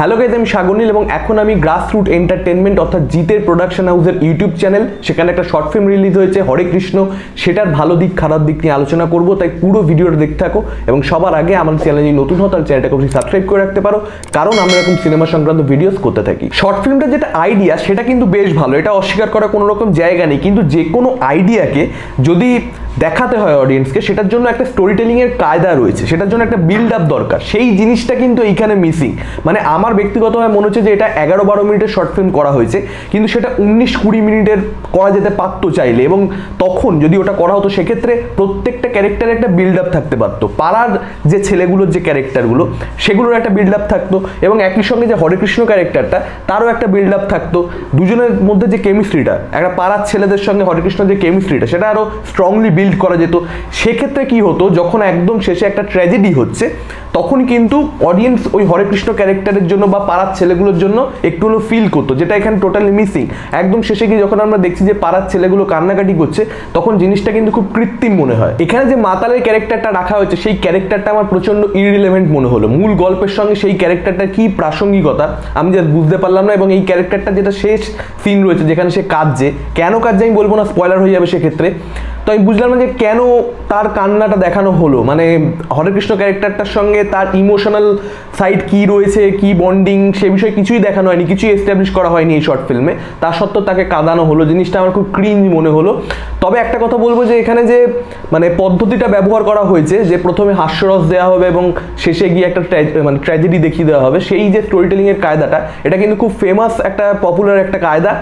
Hello guys আমি সাগরনীল এবং এখন আমি গ্রাস রুট এন্টারটেনমেন্ট অর্থাৎ জিতের প্রোডাকশন হাউসের ইউটিউব চ্যানেল সেখানে একটা শর্ট ফিল্ম রিলিজ হয়েছে, হরে কৃষ্ণ। সেটার ভালো দিক, খারাপ দিক নিয়ে আলোচনা করব, তাই পুরো ভিডিওটা দেখতে থাকো এবং সবার আগে আমার চ্যানেল নতুন তাহলে চ্যানেলটাকে অবশ্যই সাবস্ক্রাইব করে রাখতে পারো। কারণ আমরা এরকম সিনেমা সংক্রান্ত ভিডিওস করতে থাকি। শর্ট ফিল্মটা যেটা আইডিয়া সেটা কিন্তু বেশ ভালো। এটা অস্বীকার করার কোনো রকম জায়গা নেই। কিন্তু যে কোনো আইডিয়াকে যদি দেখাতে হয় অডিয়েন্সকে সেটার জন্য একটা স্টোরি টেলিং এর কায়দা রয়েছে, সেটার জন্য একটা বিল্ড আপ দরকার। সেই জিনিসটা কিন্তু এইখানে মিসিং মানে আমার ব্যক্তিগতভাবে মনে হচ্ছে যে এটা এগারো বারো মিনিটের শর্ট ফিল্ম করা হয়েছে, কিন্তু সেটা উনিশ কুড়ি মিনিটের করা যেতে পারতো চাইলে এবং তখন যদি ওটা করা হতো, সেক্ষেত্রে প্রত্যেকটা ক্যারেক্টারে একটা বিল্ড আপ থাকতে পারতো। পাড়ার যে ছেলেগুলোর যে ক্যারেক্টারগুলো সেগুলোর একটা বিল্ড আপ থাকতো এবং একই সঙ্গে যে হরেকৃষ্ণ ক্যারেক্টারটা তারও একটা বিল্ড আপ থাকতো। দুজনের মধ্যে যে কেমিস্ট্রিটা একটা পাড়ার ছেলেদের সঙ্গে হরেকৃষ্ণ যে কেমিস্ট্রিটা সেটা আরও স্ট্রংলি বিল্ড করা যেত। সেক্ষেত্রে কি হতো, যখন একদম শেষে একটা ট্র্যাজেডি হচ্ছে, তখন কিন্তু অডিয়েন্স ওই হরেকৃষ্ণ ক্যারেক্টারের জন্য বা পাড়ার ছেলেগুলোর জন্য একটু হলেও ফিল করতো, যেটা এখানে টোটালি মিসিং একদম শেষে গিয়ে যখন আমরা দেখছি যে পাড়ার ছেলেগুলো কান্নাকাটি করছে, তখন জিনিসটা কিন্তু খুব কৃত্রিম মনে হয়। এখানে যে মাতালের ক্যারেক্টারটা রাখা হয়েছে, সেই ক্যারেক্টারটা আমার প্রচণ্ড ইরিলেভেন্ট মনে হলো। মূল গল্পের সঙ্গে সেই ক্যারেক্টারটার কি প্রাসঙ্গিকতা, আমি জাস্ট বুঝতে পারলাম না, এবং এই ক্যারেক্টারটা যেটা শেষ সিন রয়েছে, যেখানে সে কাঁদছে। কেন কাঁদছে আমি বলব না স্পয়লার হয়ে যাবে সেক্ষেত্রে। তো আমি বুঝলাম না যে কেন তার কান্নাটা দেখানো হলো। মানে হরেকৃষ্ণ ক্যারেক্টারটার সঙ্গে তার ইমোশনাল সাইড কি রয়েছে, কি বন্ডিং, সে বিষয়ে কিছুই দেখানো হয়নি, কিছুই এস্টাবলিশ করা হয়নি এই শর্ট ফিল্মে তা সত্ত্বেও তাকে কাঁদানো হলো। জিনিসটা আমার খুব ক্রিঞ্জ মনে হলো। তবে একটা কথা বলব যে এখানে যে মানে পদ্ধতিটা ব্যবহার করা হয়েছে, যে প্রথমে হাস্যরস দেওয়া হবে এবং শেষে গিয়ে একটা মানে ট্র্যাজেডি দেখিয়ে দেওয়া হবে, সেই যে স্টোরি টেলিংয়ের কায়দাটা, এটা কিন্তু খুব ফেমাস একটা পপুলার একটা কায়দা।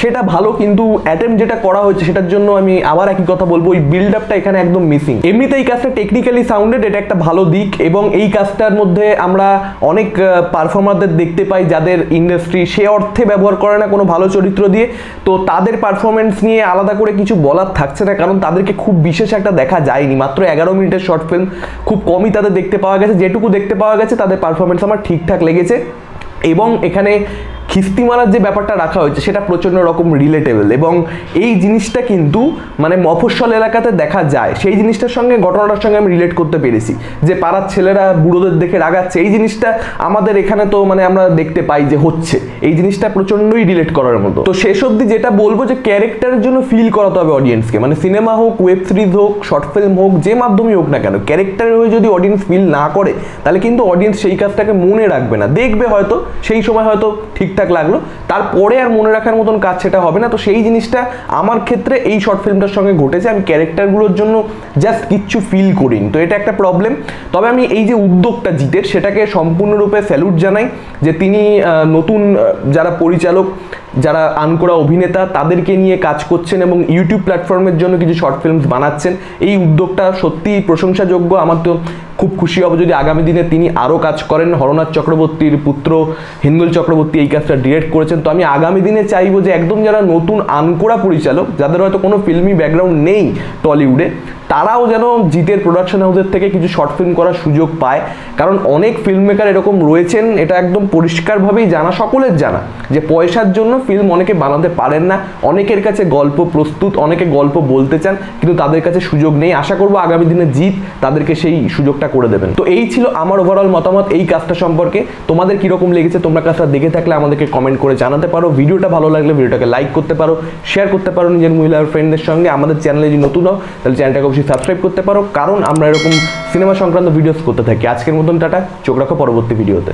সেটা ভালো কিন্তু অ্যাটেম্প যেটা করা হয়েছে, সেটার জন্য আমি আবার একই কথা বলব, ওই বিল্ড আপটা এখানে একদম মিসিং এমনিতে এই কাজটা টেকনিক্যালি সাউন্ডেড এটা একটা ভালো দিক এবং এই কাজটার মধ্যে আমরা অনেক পারফর্মারদের দেখতে পাই যাদের ইন্ডাস্ট্রি সে অর্থে ব্যবহার করে না কোনো ভালো চরিত্র দিয়ে। তো তাদের পারফরমেন্স নিয়ে আলাদা করে কিছু বলার থাকছে না, কারণ তাদেরকে খুব বিশেষ একটা দেখা যায়নি। মাত্র এগারো মিনিটের শর্ট ফিল্ম খুব কমই তাদের দেখতে পাওয়া গেছে। যেটুকু দেখতে পাওয়া গেছে, তাদের পারফরমেন্স আমার ঠিকঠাক লেগেছে। এবং এখানে খিস্তি মারার যে ব্যাপারটা রাখা হয়েছে, সেটা প্রচণ্ড রকম রিলেটেবল এবং এই জিনিসটা কিন্তু মানে মফস্বল এলাকাতে দেখা যায়। সেই জিনিসটার সঙ্গে, ঘটনাটার সঙ্গে আমি রিলেট করতে পেরেছি। যে পাড়ার ছেলেরা বুড়োদের দেখে রাগাচ্ছে। এই জিনিসটা আমাদের এখানে তো মানে আমরা দেখতে পাই যে হচ্ছে। এই জিনিসটা প্রচণ্ডই রিলেট করার মতো। তো শেষ অবধি যেটা বলব যে ক্যারেক্টারের জন্য ফিল করাতে হবে অডিয়েন্সকে মানে সিনেমা হোক ওয়েব সিরিজ হোক শর্ট ফিল্ম হোক, যে মাধ্যমেই হোক না কেন ক্যারেক্টারের হয়ে যদি অডিয়েন্স ফিল না করে, তাহলে কিন্তু অডিয়েন্স সেই কাজটাকে মনে রাখবে না। দেখবে হয়তো, সেই সময় হয়তো ঠিকঠাক ঠিকঠাক লাগল। তারপরে আর মনে রাখার মতন কাজ সেটা হবে না। তো সেই জিনিসটা আমার ক্ষেত্রে এই শর্ট ফিল্মটার সঙ্গে ঘটেছে। আমি ক্যারেক্টারগুলোর জন্য জাস্ট কিচ্ছু ফিল করিনি। তো এটা একটা প্রবলেম তবে আমি এই যে উদ্যোগটা জিতের, সেটাকে সম্পূর্ণরূপে স্যালুট জানাই যে তিনি নতুন যারা পরিচালক, যারা আনকোরা অভিনেতা, তাদেরকে নিয়ে কাজ করছেন এবং ইউটিউব প্ল্যাটফর্মের জন্য কিছু শর্ট ফিল্মস বানাচ্ছেন। এই উদ্যোগটা সত্যিই প্রশংসাযোগ্য। আমার তো খুব খুশি হব যদি আগামী দিনে তিনি আরও কাজ করেন। হরনাথ চক্রবর্তীর পুত্র হিন্দুল চক্রবর্তী এই কাজটা ডিরেক্ট করেছেন। তো আমি আগামী দিনে চাইব যে একদম যারা নতুন আনকোড়া পরিচালক, যাদের হয়তো কোনো ফিল্মি ব্যাকগ্রাউন্ড নেই টলিউডে তারাও যেন জিতের প্রোডাকশন হাউসের থেকে কিছু শর্ট ফিল্ম করার সুযোগ পায়। কারণ অনেক ফিল্ম মেকার এরকম রয়েছেন, এটা একদম পরিষ্কারভাবেই জানা, সকলের জানা, যে পয়সার জন্য ফিল্ম অনেকে বানাতে পারেন না। অনেকের কাছে গল্প প্রস্তুত, অনেকে গল্প বলতে চান, কিন্তু তাদের কাছে সুযোগ নেই। আশা করব আগামী দিনে জিত তাদেরকে সেই সুযোগটা করে দেবেন। তো এই ছিল আমার ওভারঅল মতামত এই কাজটা সম্পর্কে। তোমাদের কীরকম লেগেছে তোমরা কাজটা দেখে থাকলে আমাদেরকে কমেন্ট করে জানাতে পারো। ভিডিওটা ভালো লাগলে ভিডিওটাকে লাইক করতে পারো শেয়ার করতে পারো নিজের মহিলার ফ্রেন্ডদের সঙ্গে। আমাদের চ্যানেলে যদি নতুন হও, তাহলে চ্যানেলটাকে অবশ্যই সাবস্ক্রাইব করতে পারো, কারণ আমরা এরকম সিনেমা সংক্রান্ত ভিডিওস করতে থাকি। আজকের মতন টাটা, চোখ রাখো পরবর্তী ভিডিওতে